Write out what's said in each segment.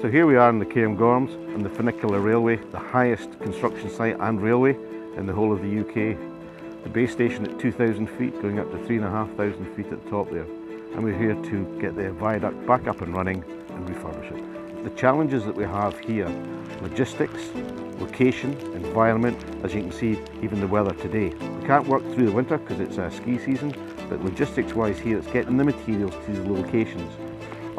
So here we are in the Cairngorms on the Funicular Railway, the highest construction site and railway in the whole of the UK. The base station at 2,000 feet, going up to 3,500 feet at the top there. And we're here to get the viaduct back up and running and refurbish it. The challenges that we have here, logistics, location, environment, as you can see, even the weather today. We can't work through the winter because it's a ski season, but logistics wise here, it's getting the materials to these locations.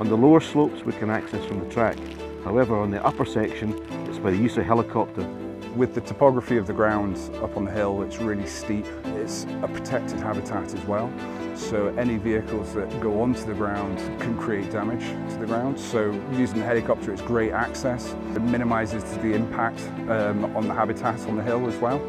On the lower slopes we can access from the track. However, on the upper section, it's by the use of helicopter. With the topography of the ground up on the hill, it's really steep. It's a protected habitat as well. So any vehicles that go onto the ground can create damage to the ground. So using the helicopter, it's great access. It minimises the impact um, on the habitat on the hill as well.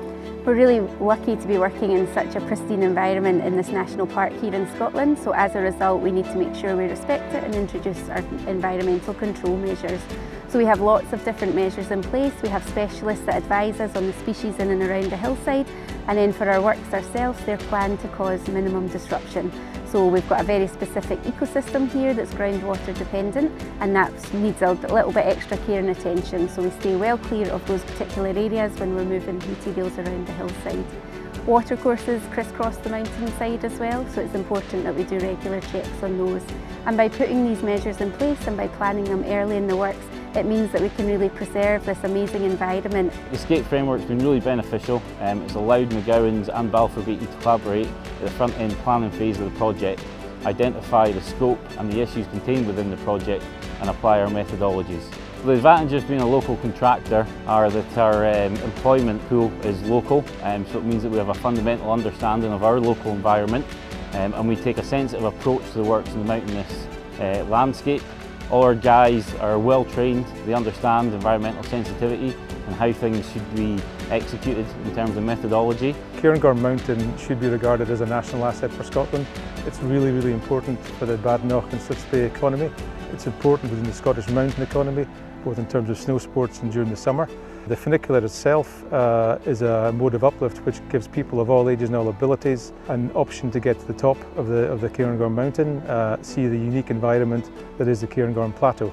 We're really lucky to be working in such a pristine environment in this national park here in Scotland, so as a result we need to make sure we respect it and introduce our environmental control measures. So we have lots of different measures in place. We have specialists that advise us on the species in and around the hillside and then for our works ourselves they're planned to cause minimum disruption. So we've got a very specific ecosystem here that's groundwater dependent and that needs a little bit extra care and attention. So we stay well clear of those particular areas when we're moving materials around the hillside. Watercourses crisscross the mountainside as well, so it's important that we do regular checks on those. And by putting these measures in place and by planning them early in the works, it means that we can really preserve this amazing environment. The SCAPE framework's been really beneficial. Um, it's allowed McGowan's and Balfour Beatty to collaborate at the front end planning phase of the project, identify the scope and the issues contained within the project and apply our methodologies. The advantages of being a local contractor are that our um, employment pool is local, um, so it means that we have a fundamental understanding of our local environment um, and we take a sensitive approach to the works in the mountainous uh, landscape. All our guys are well trained, they understand environmental sensitivity and how things should be executed in terms of methodology. Cairngorm Mountain should be regarded as a national asset for Scotland. It's really, really important for the Badenoch and Strathspey economy. It's important within the Scottish mountain economy both in terms of snow sports and during the summer. The funicular itself uh, is a mode of uplift which gives people of all ages and all abilities an option to get to the top of the, of the Cairngorm mountain, uh, see the unique environment that is the Cairngorm Plateau.